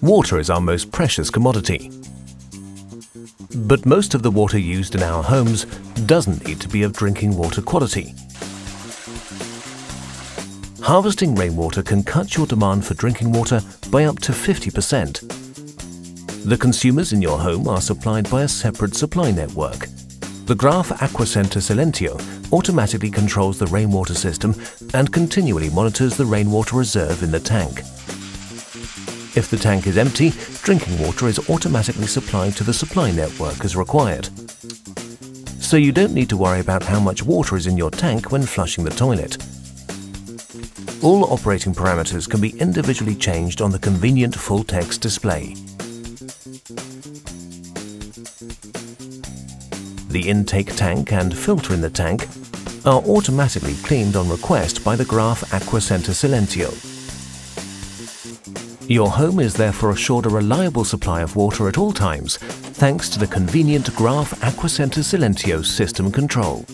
Water is our most precious commodity. But most of the water used in our homes doesn't need to be of drinking water quality. Harvesting rainwater can cut your demand for drinking water by up to 50%. The consumers in your home are supplied by a separate supply network. The Graf Aquacenter Silentio automatically controls the rainwater system and continually monitors the rainwater reserve in the tank. If the tank is empty, drinking water is automatically supplied to the supply network as required. So you don't need to worry about how much water is in your tank when flushing the toilet. All operating parameters can be individually changed on the convenient full-text display. The intake tank and filter in the tank are automatically cleaned on request by the Graf Aquacenter Silentio. Your home is therefore assured a reliable supply of water at all times thanks to the convenient Graf Aquacenter Silentio system control.